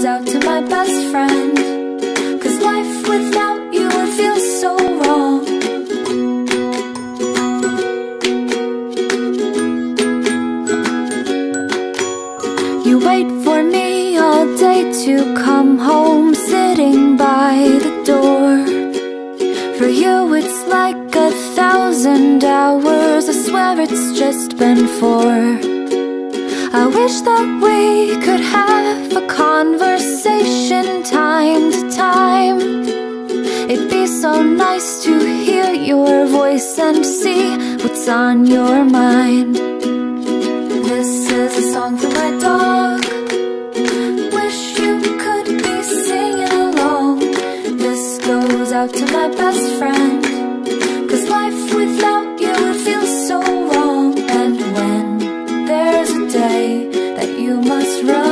goes out to my best friend. Cause life without you would feel so wrong. You wait for me all day to come home Sitting by the door. For you it's like a thousand hours. I swear it's just been four. I wish that we could have a conversation find the time. It'd be so nice to hear your voice and see what's on your mind. This is a song for my dog. Wish you could be singing along. This goes out to my best friend. Cause life without you would feel so wrong. And when there's a day that you must run